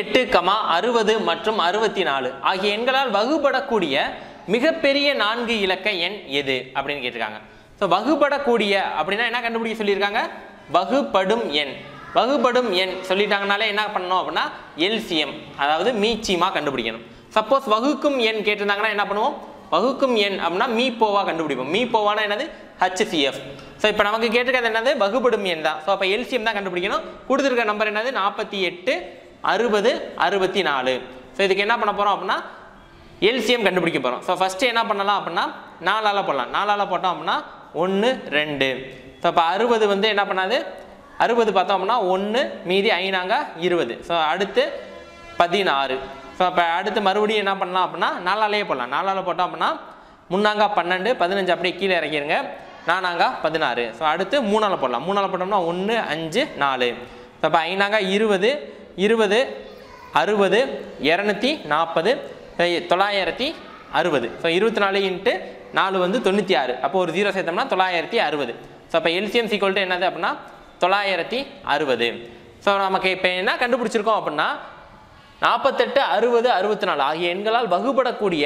எட்டு கமா அறுபது மற்றும் அறுபத்தி நாலு ஆகிய எண்களால் வகுபடக்கூடிய மிகப்பெரிய நான்கு இலக்க எண் எது அப்படின்னு கேட்டிருக்காங்க. ஸோ வகுபடக்கூடிய அப்படின்னா என்ன கண்டுபிடிக்க சொல்லியிருக்காங்க? வகுபடும் எண். வகுபடும் எண் சொல்லிட்டாங்கனாலே என்ன பண்ணணும் அப்படின்னா எல்சிஎம் அதாவது மீச்சிமா கண்டுபிடிக்கணும். சப்போஸ் வகுக்கும் எண் கேட்டிருந்தாங்கன்னா என்ன பண்ணுவோம்? வகுக்கும் எண் அப்படின்னா மீ போவா கண்டுபிடிப்போம் மீ போவானா என்னது ஹச்சிஎஃப் ஸோ இப்போ நமக்கு கேட்டிருக்கிறது என்னது? வகுபடும் எண் தான். ஸோ அப்போ எல்சிஎம் தான் கண்டுபிடிக்கணும். கொடுத்துருக்க நம்பர் என்னது? நாற்பத்தி எட்டு அறுபது அறுபத்தி நாலு ஸோ இதுக்கு என்ன பண்ண போகிறோம் அப்படின்னா எல்சிஎம் கண்டுபிடிக்க போகிறோம் ஸோ ஃபஸ்ட்டு என்ன பண்ணலாம் அப்படின்னா நாலால் போடலாம். நாலால் போட்டோம் அப்படின்னா ஒன்று ரெண்டு. ஸோ அப்போ அறுபது வந்து என்ன பண்ணாது? அறுபது பார்த்தோம் அப்படின்னா ஒன்று மீதி ஐநாங்க இருபது. ஸோ அடுத்து பதினாறு. ஸோ அப்போ அடுத்து மறுபடியும் என்ன பண்ணலாம் அப்படின்னா நாலாலேயே போடலாம். நாலால் போட்டோம் அப்படின்னா முன்னாங்கா பன்னெண்டு பதினஞ்சு அப்படியே கீழே இறக்கிருங்க. நானாங்கா பதினாறு. ஸோ அடுத்து மூணால் போடலாம். மூணால் போட்டோம்னா ஒன்று அஞ்சு நாலு. ஸோ அப்போ ஐநாங்கா இருபது. இருபது அறுபது இரநூத்தி நாற்பது தொள்ளாயிரத்தி அறுபது. ஸோ இருபத்தி நாலு இன்ட்டு நாலு வந்து தொண்ணூற்றி ஆறு அப்போ ஒரு ஜீரோ சேர்த்தோம்னா தொள்ளாயிரத்தி அறுபது. ஸோ அப்போ எல்சிஎம் சீக்வல்ட்டு என்னது அப்படின்னா தொள்ளாயிரத்தி அறுபது. ஸோ நமக்கு இப்போ என்ன கண்டுபிடிச்சிருக்கோம் அப்படின்னா நாற்பத்தெட்டு அறுபது அறுபத்தி நாலு ஆகிய எண்களால் வகுபடக்கூடிய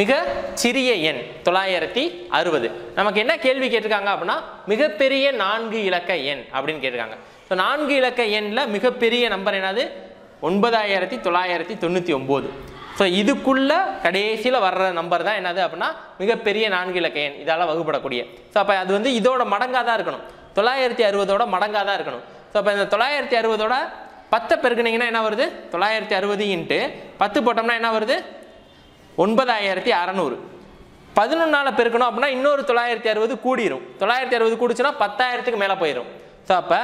மிக சிறிய எண் தொள்ளாயிரத்தி அறுபது. நமக்கு என்ன கேள்வி கேட்டிருக்காங்க அப்படின்னா மிகப்பெரிய நான்கு இலக்க எண் அப்படின்னு கேட்டிருக்காங்க. ஸோ நான்கு இலக்க எண்ணில் மிகப்பெரிய நம்பர் என்னது? ஒன்பதாயிரத்தி தொள்ளாயிரத்தி தொண்ணூற்றி ஒம்பது. ஸோ இதுக்குள்ள கடைசியில் வர்ற நம்பர் தான் என்னது அப்படின்னா மிகப்பெரிய நான்கு இலக்க எண். இதால் வகுப்படக்கூடிய ஸோ அப்போ அது வந்து இதோட மடங்காக தான் இருக்கணும். தொள்ளாயிரத்தி அறுபதோட மடங்காக தான் இருக்கணும். ஸோ அப்போ இந்த தொள்ளாயிரத்தி அறுபதோட பத்தை பெருக்குனீங்கன்னா என்ன வருது? தொள்ளாயிரத்தி அறுபது இன்ட்டு பத்து போட்டோம்னா என்ன வருது? ஒன்பதாயிரத்தி அறநூறு. பதினொன்னால் பெருக்கணும் அப்படின்னா இன்னொரு தொள்ளாயிரத்தி அறுபது கூடிரும். தொள்ளாயிரத்தி அறுபது கூடிச்சுன்னா பத்தாயிரத்துக்கு மேலே போயிடும் ஸோ அப்போ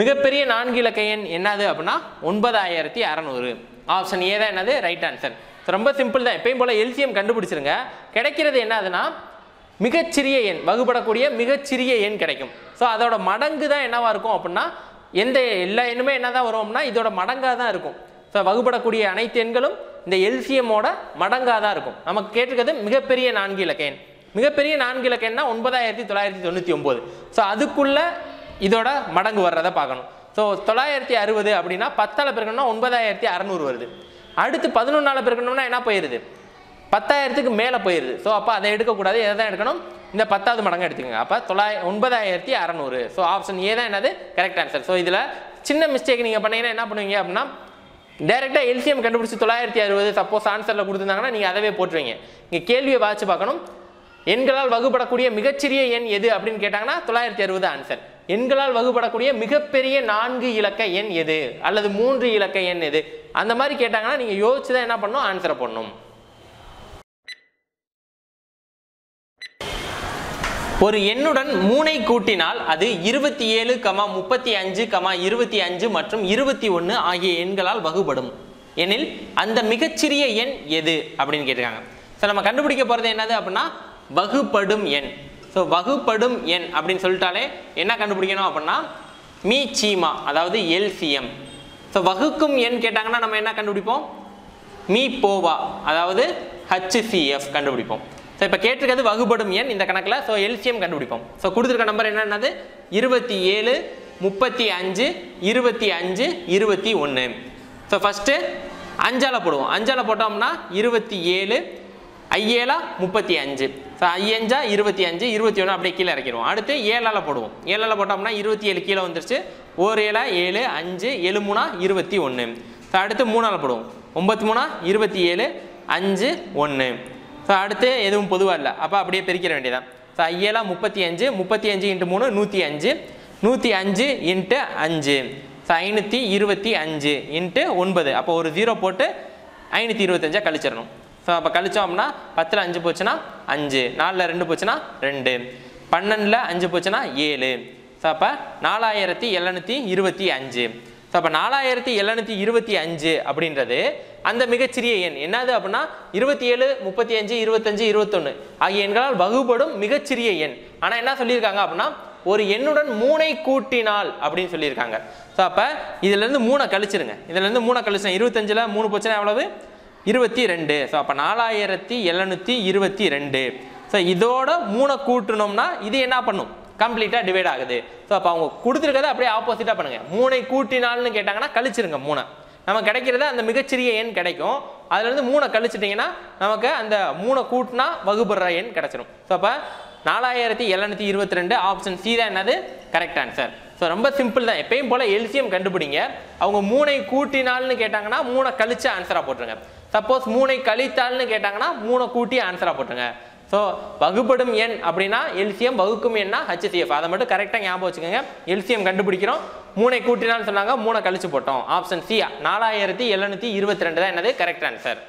மிகப்பெரிய நான்கு இலக்க எண் என்னது அப்படின்னா ஒன்பதாயிரத்தி அறநூறு. ஆப்ஷன் ஏ தான் என்னது? ரைட் ஆன்சர் ரொம்ப சிம்பிள் தான். எப்பயும் போல் எல்சிஎம் கண்டுபிடிச்சிருங்க. கிடைக்கிறது என்னதுன்னா மிகச்சிறிய எண் வகுப்படக்கூடிய மிகச்சிறிய எண் கிடைக்கும். ஸோ அதோட மடங்கு தான் என்னவாக இருக்கும் அப்படின்னா எந்த எல்லா எண்ணுமே என்ன தான் வரும் அப்படின்னா இதோட மடங்காக தான் இருக்கும். ஸோ வகுப்படக்கூடிய அனைத்து எண்களும் இந்த எல்சிஎம்மோட மடங்காக தான் இருக்கும். நமக்கு கேட்டிருக்கிறது மிகப்பெரிய நான்கு இலக்க எண். மிகப்பெரிய நான்கு இலக்க எண்ணா ஒன்பதாயிரத்தி தொள்ளாயிரத்தி தொண்ணூற்றி ஒம்பது. ஸோ அதுக்குள்ள இதோட மடங்கு வர்றதை பார்க்கணும். ஸோ தொள்ளாயிரத்தி அறுபது அப்படின்னா பத்தால் பெருக்கணும்னா ஒன்பதாயிரத்தி அறநூறு வருது. அடுத்து பதினொன்றால் பெருக்கணும்னா என்ன போயிடுது பத்தாயிரத்துக்கு மேலே போயிடுது ஸோ அப்போ அதை எடுக்கக்கூடாது. எதை தான் எடுக்கணும்? இந்த பத்தாவது மடங்கு எடுத்துக்கோங்க. அப்போ தொள்ளாய ஒன்பதாயிரத்தி அறநூறு. ஸோ ஆப்ஷன் ஏ தான் என்னது? கரெக்ட் ஆன்சர் ஸோ இதில் சின்ன மிஸ்டேக் நீங்கள் பண்ணீங்கன்னா என்ன பண்ணுவீங்க அப்படின்னா டேரெக்டாக எல்சிஎம் கண்டுபிடிச்சி தொள்ளாயிரத்தி அறுபது சப்போஸ் ஆன்சரில் கொடுத்துருந்தாங்கன்னா நீங்கள் அதவே போட்டுருவீங்க. இங்கே கேள்வியை வாச்சு பார்க்கணும். எண்களால் வகுப்படக்கூடிய மிகச்சிறிய எண் எது அப்படின்னு கேட்டாங்கன்னா தொள்ளாயிரத்தி அறுபது ஆன்சர் எண்களால் வகுப்படக்கூடிய மிகப்பெரிய நான்கு இலக்க எண் எது? அல்லது மூன்று இலக்க எண் எது? அந்த மாதிரி கேட்டாங்கன்னா நீங்கள் யோசிச்சு தான் என்ன பண்ணணும்? ஆன்சரை பண்ணும் ஒரு எண்ணுடன் மூனை கூட்டினால் அது இருபத்தி ஏழு கமா முப்பத்தி அஞ்சு கமா இருபத்தி அஞ்சு மற்றும் இருபத்தி ஒன்று ஆகிய எண்களால் வகுபடும். எனில் அந்த மிகச்சிறிய எண் எது? அப்படின்னு கேட்டிருக்காங்க. ஸோ நம்ம கண்டுபிடிக்க போகிறது என்னது அப்படின்னா வகுப்படும் எண். ஸோ வகுப்படும் எண் அப்படின்னு சொல்லிட்டாலே என்ன கண்டுபிடிக்கணும் அப்படின்னா மீ சீமா அதாவது எல்சிஎம். ஸோ வகுக்கும் எண் கேட்டாங்கன்னா நம்ம என்ன கண்டுபிடிப்போம்? மீ போவா அதாவது ஹச்சிசிஎஃப் கண்டுபிடிப்போம். ஸோ இப்போ கேட்டிருக்கிறது வகுப்படும் எண் இந்த கணக்கில் ஸோ எல்சிஎம் கண்டுபிடிப்போம். ஸோ கொடுத்துருக்க நம்பர் என்னென்னது இருபத்தி ஏழு முப்பத்தி அஞ்சு இருபத்தி அஞ்சு இருபத்தி ஒன்று ஸோ ஃபஸ்ட்டு அஞ்சால் போடுவோம். அஞ்சால் போட்டோம்னா இருபத்தி ஏழு ஐயேலா முப்பத்தி அஞ்சு. ஸோ ஐயஞ்சா இருபத்தி அஞ்சு இருபத்தி ஒன்று அப்படியே கீழே இறக்கிடுவோம். அடுத்து ஏழால் போடுவோம். ஏழால் போட்டோம்னா இருபத்தி ஏழு கீழே வந்துருச்சு. ஒரு ஏழா ஏழு அஞ்சு ஏழு மூணா இருபத்தி ஒன்று ஸோ அடுத்து மூணால் போடுவோம். ஒம்பத்தி மூணா இருபத்தி ஏழு அஞ்சு ஒன்று ஸோ அடுத்து எதுவும் பொதுவாக இல்லை. அப்போ அப்படியே பிரிக்கிற வேண்டியதான் ஸோ ஐயேலா முப்பத்தி அஞ்சு முப்பத்தி அஞ்சு இன்ட்டு மூணு நூற்றி அஞ்சு. நூற்றி அஞ்சு இன்ட்டு அஞ்சு. ஸோ ஐநூற்றி இருபத்தி அஞ்சு இன்ட்டு ஒன்பது. அப்போ ஒரு ஜீரோ போட்டு ஐநூற்றி இருபத்தஞ்சா கழிச்சிடணும். ஸோ அப்போ கழிச்சோம் அப்படின்னா பத்தில் அஞ்சு போச்சுன்னா அஞ்சு நாலில் ரெண்டு போச்சுன்னா ரெண்டு பன்னெண்டில் அஞ்சு போச்சுன்னா ஏழு. ஸோ அப்போ நாலாயிரத்தி எழுநூற்றி இருபத்தி அஞ்சு. ஸோ அப்போ நாலாயிரத்தி எழுநூற்றி இருபத்தி அஞ்சு அப்படின்றது அந்த மிகச்சிறிய எண். என்னது அப்படின்னா இருபத்தி ஏழு முப்பத்தி அஞ்சு இருபத்தஞ்சு இருபத்தொன்று ஆகிய எண்களால் வகுபடும் மிகச்சிறிய எண். ஆனால் என்ன சொல்லியிருக்காங்க அப்படின்னா ஒரு எண்ணுடன் மூனை கூட்டினால் அப்படின்னு சொல்லியிருக்காங்க. ஸோ அப்போ இதுலேருந்து மூணை கழிச்சிருங்க. இதுலேருந்து மூணை கழிச்சு இருபத்தஞ்சில் மூணு போச்சுன்னா எவ்வளவு? இருபத்தி ரெண்டு ஸோ அப்போ நாலாயிரத்தி எழுநூற்றி இருபத்தி ரெண்டு ஸோ இதோட மூணை கூட்டணும்னா இது என்ன பண்ணும்? கம்ப்ளீட்டாக டிவைட் ஆகுது. ஸோ அப்போ அவங்க கொடுத்துருக்கதை அப்படியே ஆப்போசிட்டாக பண்ணுங்கள் மூணை கூட்டினால்னு கேட்டாங்கன்னா கழிச்சிருங்க மூணை நமக்கு கிடைக்கிறது அந்த மிகச்சிறிய எண் கிடைக்கும். அதுலேருந்து மூணை கழிச்சிட்டிங்கன்னா நமக்கு அந்த மூணை கூட்டினா வகுப்புற எண் கிடச்சிரும். ஸோ அப்போ நாலாயிரத்தி எழுநூத்தி இருபத்தி ரெண்டு ஆப்ஷன் சி தான் என்னது? கரெக்ட் ஆன்சர் ஸோ ரொம்ப சிம்பிள் தான். எப்பயும் போல் எல்சியம் கண்டுபிடிங்க. அவங்க மூணை கூட்டினால்னு கேட்டாங்கன்னா மூணை கழிச்சு ஆன்சராக போட்டுருங்க. சப்போஸ் மூணை கழித்தால்னு கேட்டாங்கன்னா மூணை கூட்டி ஆன்சராக போட்டுருங்க. ஸோ வகுப்படும் எண் அப்படின்னா எல்சிஎம் வகுக்கும் எண்ணா ஹச்சிஎஃப் அதை மட்டும் கரெக்டாக ஞாபகம் வச்சுக்கோங்க. எல்சிஎம் கண்டுபிடிக்கிறோம். மூணை கூட்டினால்னு சொன்னாங்க மூணை கழிச்சு போட்டோம். ஆப்ஷன் சி நாலாயிரத்தி எழுநூத்தி இருபத்தி ரெண்டு தான் என்னது? கரெக்ட் ஆன்சர்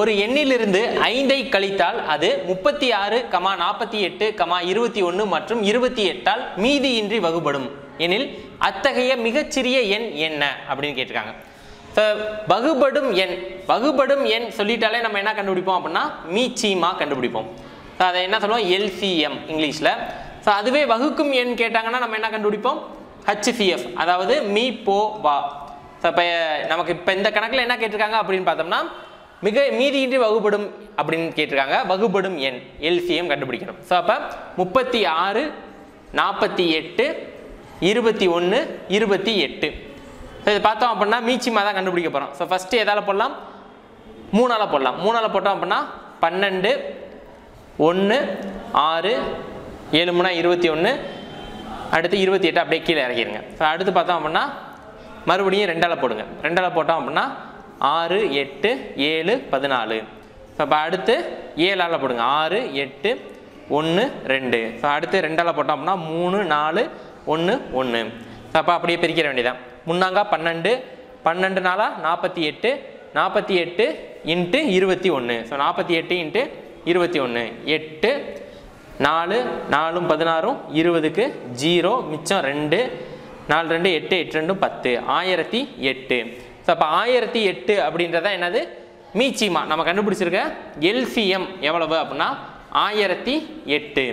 ஒரு எண்ணிலிருந்து ஐந்தை கழித்தால் அது முப்பத்தி ஆறு கமா நாற்பத்தி எட்டு கமா இருபத்தி ஒன்று மற்றும் இருபத்தி எட்டால் மீதியின்றி வகுபடும். எனில் அத்தகைய மிகச்சிறிய எண் என்ன? அப்படின்னு கேட்டிருக்காங்க. ஸோ வகுபடும் எண். வகுபடும் எண் சொல்லிட்டாலே நம்ம என்ன கண்டுபிடிப்போம் அப்படின்னா மீச்சீமா கண்டுபிடிப்போம். ஸோ அதை என்ன சொல்லுவோம்? எல்சிஎம் இங்கிலீஷில். ஸோ அதுவே வகுக்கும் எண் கேட்டாங்கன்னா நம்ம என்ன கண்டுபிடிப்போம்? ஹச்சிசிஎஃப் அதாவது மீ போ வா. ஸோ இப்போ நமக்கு இப்போ இந்த கணக்கில் என்ன கேட்டிருக்காங்க அப்படின்னு பார்த்தோம்னா மிக மீதியின்றி வகுபடும் அப்படின்னு கேட்டிருக்காங்க. வகுபடும் எண். எல்சிஎம் கண்டுபிடிக்கணும். ஸோ அப்போ முப்பத்தி ஆறு நாற்பத்தி எட்டு இருபத்தி ஒன்று இருபத்தி எட்டு. இதை இது பார்த்தோம் அப்படின்னா மீச்சிமா தான் கண்டுபிடிக்க போகிறோம் ஸோ ஃபஸ்ட்டு எதால் போடலாம்? மூணால் போடலாம். மூணால் போட்டோம் அப்படின்னா பன்னெண்டு ஒன்று ஆறு ஏழு மூணா இருபத்தி ஒன்று அடுத்து இருபத்தி எட்டு அப்படியே கீழே இறக்கிடுங்க. ஸோ அடுத்து பார்த்தோம் அப்படின்னா மறுபடியும் ரெண்டால் போடுங்க. ரெண்டால் போட்டோம் அப்படின்னா ஆறு எட்டு ஏழு பதினாலு. ஸோ இப்போ அடுத்து ஏழால் போடுங்க. ஆறு எட்டு ஒன்று ரெண்டு. ஸோ அடுத்து ரெண்டால் போட்டோம் அப்படின்னா மூணு நாலு ஒன்று ஒன்று அப்போ அப்படியே பிரிக்கிற வேண்டியதான் முன்னாங்கா பன்னெண்டு பன்னெண்டு நாளாக நாற்பத்தி எட்டு நாற்பத்தி எட்டு இன்ட்டு இருபத்தி ஒன்று ஸோ நாற்பத்தி எட்டு இன்ட்டு இருபத்தி ஒன்று எட்டு நாலு நாலும் பதினாறும் இருபதுக்கு ஜீரோ மிச்சம் ரெண்டு. நாலு ரெண்டு எட்டு எட்டு ரெண்டும் பத்து. ஆயிரத்தி எட்டு. ஸோ அப்போ ஆயிரத்தி எட்டு அப்படின்றத என்னது? மீச்சிமா. நம்ம கண்டுபிடிச்சிருக்க எல்சிஎம் எவ்வளவு அப்படின்னா ஆயிரத்தி எட்டு.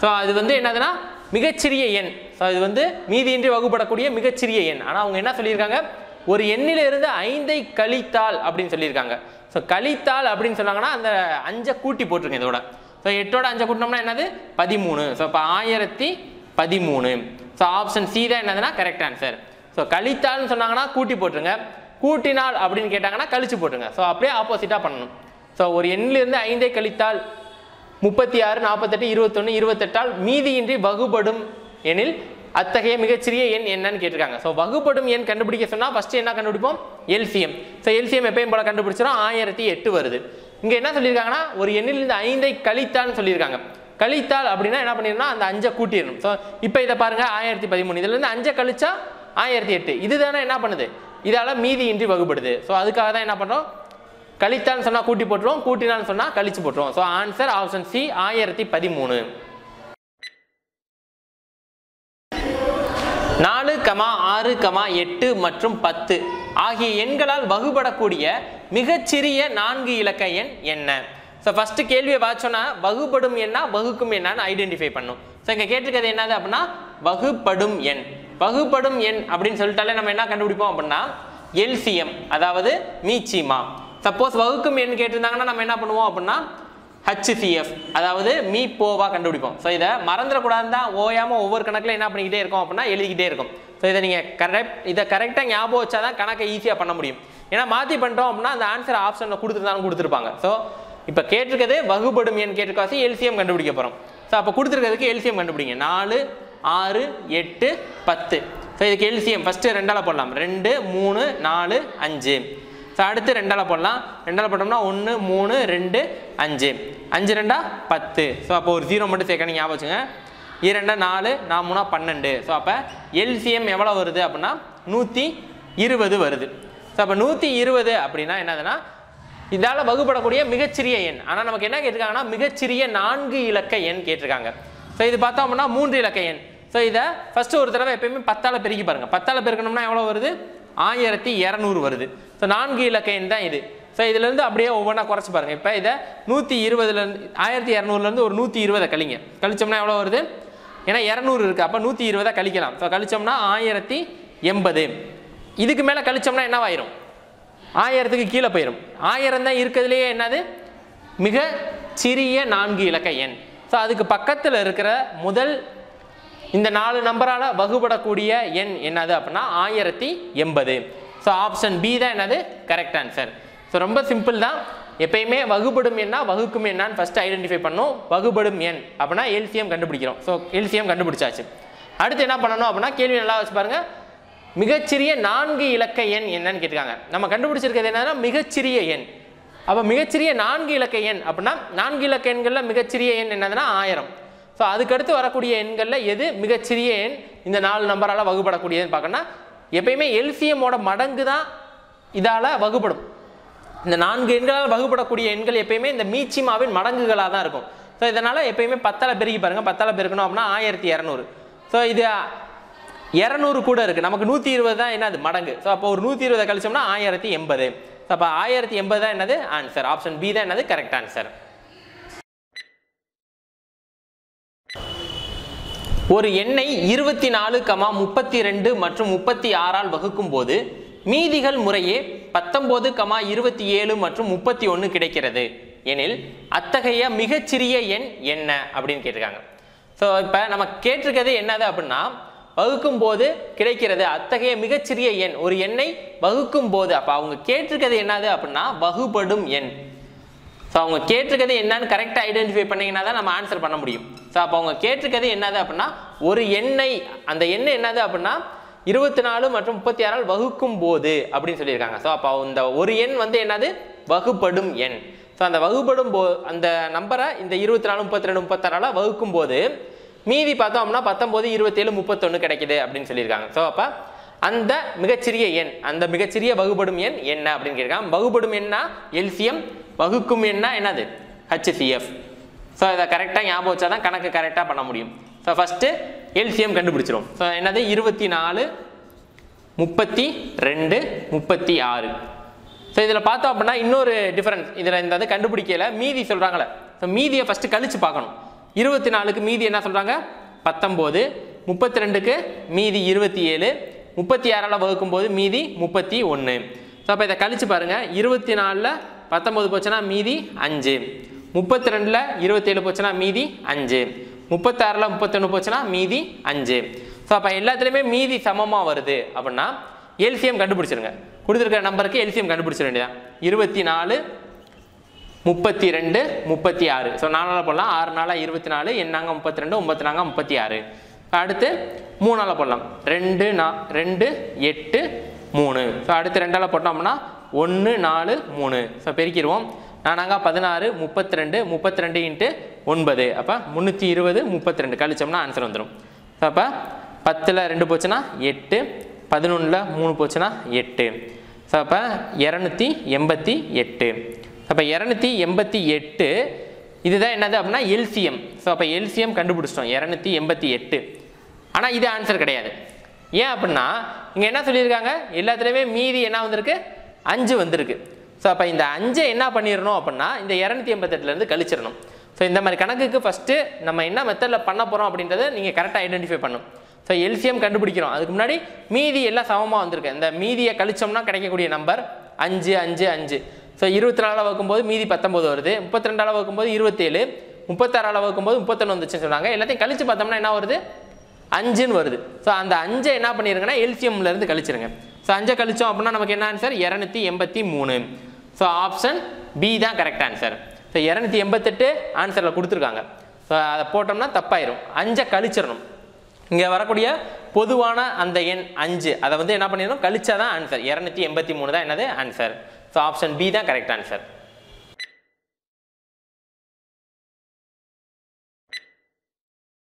ஸோ அது வந்து என்னதுன்னா மிகச்சிறிய எண். ஸோ இது வந்து மீதியின்றி வகுப்படக்கூடிய மிகச்சிறிய எண். ஆனால் அவங்க என்ன சொல்லியிருக்காங்க? ஒரு எண்ணிலிருந்து ஐந்தை கழித்தால் அப்படின்னு சொல்லியிருக்காங்க. ஸோ கழித்தால் அப்படின்னு சொன்னாங்கன்னா அந்த அஞ்சை கூட்டி போட்டிருங்க இதோட. ஸோ எட்டோட அஞ்சை கூட்டினோம்னா என்னது? பதிமூணு. ஸோ இப்போ ஆயிரத்தி பதிமூணு. ஸோ ஆப்ஷன் சி தான் என்னதுன்னா கரெக்ட் ஆன்சர் ஸோ கழித்தால்னு சொன்னாங்கன்னா கூட்டி போட்டுருங்க. கூட்டினால் அப்படின்னு கேட்டாங்கன்னா கழிச்சு போட்டுருங்க. ஸோ அப்படியே ஆப்போசிட்டாக பண்ணணும். ஸோ ஒரு எண்ணிலிருந்து ஐந்தை கழித்தால் முப்பத்தி ஆறு நாற்பத்தெட்டு இருபத்தொன்று இருபத்தெட்டால் மீதியின்றி வகுபடும் எனில் அத்தகைய மிகச்சிறிய எண் என்னன்னு கேட்டிருக்காங்க. ஸோ வகுப்படும் எண் கண்டுபிடிக்க சொன்னால் ஃபஸ்ட்டு என்ன கண்டுபிடிப்போம்? எல்சிஎம். ஸோ எல்சிஎம் எப்பயும் போல கண்டுபிடிச்சிடும் ஆயிரத்தி எட்டு வருது. இங்கே என்ன சொல்லியிருக்காங்கன்னா ஒரு எண்ணிலிருந்து ஐந்தை கழித்தான்னு சொல்லியிருக்காங்க. கழித்தால் அப்படின்னா என்ன பண்ணிடணும்? அந்த அஞ்சை கூட்டிடணும். ஸோ இப்போ இதை பாருங்க ஆயிரத்தி பதிமூணு. இதுலேருந்து அஞ்சை கழிச்சா ஆயிரத்தி எட்டு. இதுதானே என்ன பண்ணுது? இதால் இன்றி வகுப்படுது. ஸோ அதுக்காக தான் என்ன பண்ணுறோம் கழித்தான்னு சொன்னால் கூட்டி போட்டுருவோம். கூட்டினான்னு சொன்னால் கழிச்சு போட்டுருவோம். ஸோ ஆன்சர் ஆப்ஷன் சி ஆயிரத்தி பதிமூணு. கமா ஆறு கமா எட்டு மற்றும் பத்து ஆகிய எண்களால் வகுபடக்கூடிய மிகச்சிறிய நான்கு இலக்க எண் என்ன? ஸோ ஃபஸ்ட்டு கேள்வியை வாச்சோன்னா வகுபடும் எண்ணா வகுக்கும் எண்ணான்னு ஐடென்டிஃபை பண்ணும். ஸோ இங்கே கேட்டிருக்கிறது என்னது அப்படின்னா வகுப்படும் எண். வகுப்படும் எண் அப்படின்னு சொல்லிட்டாலே நம்ம என்ன கண்டுபிடிப்போம் அப்படின்னா எல்சிஎம் அதாவது மீச்சிமா. சப்போஸ் வகுக்கும் எண் கேட்டிருந்தாங்கன்னா நம்ம என்ன பண்ணுவோம் அப்படின்னா ஹச்சிசிஎஃப் அதாவது மீ போவா கண்டுபிடிப்போம். ஸோ இதை மறந்துடக்கூடாது தான் ஓயாமல் ஒவ்வொரு கணக்கில் என்ன பண்ணிக்கிட்டே இருக்கோம் அப்படின்னா எழுதிக்கிட்டே இருக்கும். ஸோ இதை நீங்கள் கரெக்ட் இதை கரெக்டாக ஞாபகம் வச்சா தான் கணக்கை ஈஸியாக பண்ண முடியும். ஏன்னா மாற்றி பண்ணிட்டோம் அப்படின்னா அந்த ஆன்சர் ஆப்ஷனில் கொடுத்துருந்தாலும் கொடுத்துருப்பாங்க. ஸோ இப்போ கேட்டிருக்கிறது வகுபடும் என் கேட்டிருக்காசி எல்சிஎம் கண்டுபிடிக்க போகிறோம் ஸோ அப்போ கொடுத்துருக்கிறதுக்கு எல்சிஎம் கண்டுபிடிங்க. நாலு ஆறு எட்டு பத்து. ஸோ இதுக்கு எல்சிஎம் ஃபஸ்ட்டு ரெண்டால் போடலாம். ரெண்டு மூணு நாலு அஞ்சு. ஸோ அடுத்து ரெண்டால் போடலாம். ரெண்டால் போட்டோம்னா ஒன்று மூணு ரெண்டு அஞ்சு. அஞ்சு ரெண்டா பத்து. ஸோ அப்போ ஒரு ஜீரோ மட்டும் சேர்க்கணும். ஞாபகம் வச்சுங்க. இரண்டா நாலு நான் மூணா பன்னெண்டு. ஸோ அப்போ எல்சிஎம் எவ்வளோ வருது அப்படின்னா நூற்றி இருபது வருது. ஸோ அப்போ நூற்றி இருபது அப்படின்னா என்னதுன்னா இதால் வகுப்படக்கூடிய மிகச்சிறிய எண். ஆனால் நமக்கு என்ன கேட்டிருக்காங்கன்னா மிகச்சிறிய நான்கு இலக்க எண் கேட்டிருக்காங்க. ஸோ இது பார்த்தோம் அப்படின்னா மூன்று இலக்க எண். ஸோ இதை ஃபஸ்ட்டு ஒரு தடவை எப்பயுமே பத்தால் பெருக்கி பாருங்கள் பத்தால் பெருக்கணும்னா எவ்வளோ வருது? ஆயிரத்தி இரநூறு வருது. ஸோ நான்கு இலக்க எண் தான் இது. ஸோ இதுலேருந்து அப்படியே ஒவ்வொன்றா குறைச்சி பாருங்கள் இப்போ இதை நூற்றி இருபதுலேருந்து ஆயிரத்தி இரநூறுலேருந்து ஒரு நூற்றி இருபதை கழிங்க. கழிச்சோம்னா எவ்வளோ வருது? ஏன்னா இரநூறு இருக்குது அப்போ நூற்றி இருபதை கழிக்கலாம். ஸோ கழிச்சோம்னா ஆயிரத்தி எண்பது. இதுக்கு மேலே கழிச்சோம்னா என்னவாயிரும்? ஆயிரத்துக்கு கீழே போயிடும் ஆயிரம் தான் இருக்கிறதுலையே என்னது? மிக சிறிய நான்கு இலக்க எண். ஸோ அதுக்கு பக்கத்தில் இருக்கிற முதல் இந்த நாலு நம்பரால் வகுபடக்கூடிய எண் என்னது அப்படின்னா ஆயிரத்தி எண்பது. ஸோ ஆப்ஷன் பி தான் என்னது? கரெக்ட் ஆன்சர் ஸோ ரொம்ப சிம்பிள் தான். எப்பயுமே வகுபடும் எண்ணா வகுக்கும் என்னான்னு ஃபஸ்ட்டு ஐடென்டிஃபை பண்ணோம் வகுபடும் எண் அப்படின்னா எல்சிஎம் கண்டுபிடிக்கிறோம். ஸோ எல்சிஎம் கண்டுபிடிச்சாச்சு. அடுத்து என்ன பண்ணணும் அப்படின்னா கேள்வி நல்லா வச்சு பாருங்கள் மிகச்சிறிய நான்கு இலக்க எண் என்னன்னு கேட்டிருக்காங்க. நம்ம கண்டுபிடிச்சிருக்கிறது என்னன்னா மிகச்சிறிய எண். அப்போ மிகச்சிறிய நான்கு இலக்க எண் அப்படின்னா நான்கு இலக்க எண்களில் மிகச்சிறிய எண் என்னதுன்னா ஆயிரம். ஸோ அதுக்கடுத்து வரக்கூடிய எண்களில் எது மிகச்சிறிய எண்? இந்த நாலு நம்பரால் வகுப்படக்கூடியதுன்னு பார்க்கணும்னா எப்பயுமே எல்சிஎம்மோட மடங்கு தான் இதால் வகுப்படும் இந்த நான்கு எண்களால் வகுப்படக்கூடிய எண்கள் எப்பயுமே இந்த மீச்சிமாவின் மடங்குகளாக தான் இருக்கும். ஸோ இதனால் எப்பயுமே பத்தால் பெருகி பாருங்கள் பத்தால் பெருக்கணும் அப்படின்னா ஆயிரத்தி இரநூறு. ஸோ இது இரநூறு கூட இருக்குது நமக்கு நூற்றி இருபது தான் என்னது? மடங்கு. ஸோ அப்போ ஒரு நூற்றி இருபதை கழிச்சோம்னா ஆயிரத்தி எண்பது. ஸோ அப்போ ஆயிரத்தி எண்பது தான் என்னது? ஆன்சர் ஆப்ஷன் பி தான் என்னது? கரெக்ட் ஆன்சர் ஒரு எண்ணை இருபத்தி நாலு கமா முப்பத்தி ரெண்டு மற்றும் முப்பத்தி ஆறால் வகுக்கும் போது மீதிகள் முறையே பத்தொன்பது கமா இருபத்தி ஏழு மற்றும் முப்பத்தி ஒன்று கிடைக்கிறது. எனில் அத்தகைய மிகச்சிறிய எண் என்ன அப்படின்னு கேட்டிருக்காங்க. ஸோ இப்போ நம்ம கேட்டிருக்கிறது என்னது அப்படின்னா வகுக்கும் போது கிடைக்கிறது அத்தகைய மிகச்சிறிய எண். ஒரு எண்ணை வகுக்கும் போது அப்போ அவங்க கேட்டிருக்கிறது என்னது அப்படின்னா வகுபடும் எண். ஸோ அவங்க கேட்டிருக்கிறது என்னன்னு கரெக்டாக ஐடென்டிஃபை பண்ணிங்கன்னா தான் நம்ம ஆன்சர் பண்ண முடியும். ஸோ அப்போ அவங்க கேட்டிருக்கிறது என்னது அப்படின்னா ஒரு எண்ணை அந்த எண்ணெய் என்னது அப்படின்னா இருபத்தி நாலு மற்றும் முப்பத்தி ஆறால் வகுக்கும் போது அப்படின்னு சொல்லியிருக்காங்க. ஸோ அப்போ இந்த ஒரு எண் வந்து என்னது? வகுப்படும் எண். ஸோ அந்த வகுப்படும் போ அந்த நம்பரை இந்த இருபத்தி நாலு முப்பத்தி ரெண்டு முப்பத்தாறால் வகுக்கும் போது மீதி பார்த்தோம் அப்படின்னா பத்தொம்போது இருபத்தேழு முப்பத்தொன்று கிடைக்குது அப்படின்னு சொல்லியிருக்காங்க. ஸோ அப்போ அந்த மிகச்சிறிய எண் அந்த மிகச்சிறிய வகுபடும் எண் என்ன அப்படின்னு கேட்குறாங்க வகுபடும் எண்ணா எல்சியம் வகுக்கும் எண்ணா என்னது? ஹச்சிசிஎஃப் ஸோ இதை கரெக்டாக ஞாபகம் வச்சா தான் கணக்கு கரெக்டாக பண்ண முடியும். ஸோ ஃபஸ்ட்டு எல்சியம் கண்டுபிடிச்சிரும். ஸோ என்னது? இருபத்தி நாலு முப்பத்தி ரெண்டு முப்பத்தி ஆறு. ஸோ இதில் பார்த்தோம் அப்படின்னா இன்னொரு டிஃப்ரென்ஸ் இதில் இந்த இது கண்டுபிடிக்கல. மீதி சொல்கிறாங்களே ஸோ மீதியை ஃபஸ்ட்டு கழித்து பார்க்கணும். இருபத்தி நாலுக்கு மீதி என்ன சொல்கிறாங்க பத்தொம்போது முப்பத்தி ரெண்டுக்கு மீதி இருபத்தி ஏழு முப்பத்தி ஆறால் வகுக்கும் போது மீதி முப்பத்தி ஒன்று ஸோ அப்போ இதை கழித்து பாருங்கள் இருபத்தி நாலில் பத்தொம்போது போச்சுன்னா மீதி அஞ்சு. முப்பத்தி ரெண்டில் இருபத்தேழு போச்சுன்னா மீதி அஞ்சு. முப்பத்தாறில் முப்பத்தொன்று போச்சுன்னா மீதி அஞ்சு. ஸோ அப்போ எல்லாத்துலேயுமே மீதி சமமாக வருது அப்படின்னா எல்சிஎம் கண்டுபிடிச்சிருங்க. கொடுத்துருக்க நம்பருக்கு எல்சிஎம் கண்டுபிடிச்சிட வேண்டியதான் இருபத்தி நாலு முப்பத்தி ரெண்டு முப்பத்தி ஆறு. ஸோ நாலு நாள் போடலாம். ஆறு நாளாக இருபத்தி நாலு எண்ணாங்க முப்பத்தி ரெண்டு ஒம்பத்தி நாங்க முப்பத்தி ஆறு. அடுத்து மூணால் போடலாம். ரெண்டு நா ரெண்டு எட்டு மூணு. ஸோ அடுத்து ரெண்டால் போட்டோம்னா ஒன்று நாலு மூணு. ஸோ பெருக்கிடுவோம். நானாங்க பதினாறு முப்பத்தி ரெண்டு முப்பத்தி ரெண்டு இன்ட்டு ஒன்பது. அப்போ முந்நூற்றி இருபது முப்பத்தி ரெண்டு கழிச்சோம்னா ஆன்சர் வந்துடும் ஸோ அப்போ பத்தில் ரெண்டு போச்சுன்னா எட்டு பதினொன்றில் மூணு போச்சுன்னா எட்டு. ஸோ அப்போ இரநூத்தி எண்பத்தி எட்டு. அப்போ இரநூத்தி எண்பத்தி எட்டு இதுதான் என்னது அப்படின்னா எல்சிஎம். ஸோ அப்போ எல்சிஎம் கண்டுபிடிச்சிட்டோம். இரநூத்தி எண்பத்தி எட்டு. ஆனால் இது ஆன்சர் கிடையாது. ஏன் அப்படின்னா இங்கே என்ன சொல்லியிருக்காங்க? எல்லாத்துலேயுமே மீதி என்ன வந்திருக்கு? அஞ்சு வந்திருக்கு. ஸோ அப்போ இந்த அஞ்சை என்ன பண்ணிடணும் அப்படின்னா இந்த இரநூத்தி எண்பத்தெட்டுலேருந்து கழிச்சிடணும் ஸோ இந்த மாதிரி கணக்குக்கு ஃபஸ்ட்டு நம்ம என்ன மெத்தடில் பண்ண போகிறோம் அப்படின்றத நீங்கள் கரெக்டாக ஐடென்டிஃபை பண்ணும் ஸோ எல்சிஎம் கண்டுபிடிக்கிறோம். அதுக்கு முன்னாடி மீதி எல்லாம் சமமாக வந்திருக்கு. இந்த மீதியை கழிச்சோம்னா கிடைக்கக்கூடிய நம்பர் அஞ்சு அஞ்சு அஞ்சு. ஸோ இருபத்தி நாலு வகுக்கும்போது மீதி பத்தொம்போது வருது. முப்பத்தி ரெண்டாள் வகுக்கும்போது இருபத்தேழு. முப்பத்தாறாள் வகுக்கும்போது முப்பத்தொன்று வந்துச்சுன்னு சொன்னாங்க எல்லாத்தையும் கழிச்சு பார்த்தோம்னா என்ன வருது? அஞ்சுன்னு வருது. ஸோ அந்த அஞ்சை என்ன பண்ணிருங்கன்னா எல்சிஎம்ல இருந்து கழிச்சிருங்க. ஸோ அஞ்சை கழிச்சோம் அப்படின்னா நமக்கு என்ன ஆன்சர் இரநூத்தி எண்பத்தி மூணு. ஸோ ஆப்ஷன் பி தான் கரெக்ட் ஆன்சர் ஸோ இரநூத்தி எண்பத்தெட்டு ஆன்சரில் கொடுத்துருக்காங்க. ஸோ அதை போட்டோம்னா தப்பாயிரும். அஞ்சை கழிச்சிடணும். இங்கே வரக்கூடிய பொதுவான அந்த எண் அஞ்சு. அதை வந்து என்ன பண்ணிடணும்? கழிச்சா தான் ஆன்சர் இரநூத்தி எண்பத்தி மூணு தான் என்னது? ஆன்சர் ஸோ ஆப்ஷன் பி தான் கரெக்ட் ஆன்சர்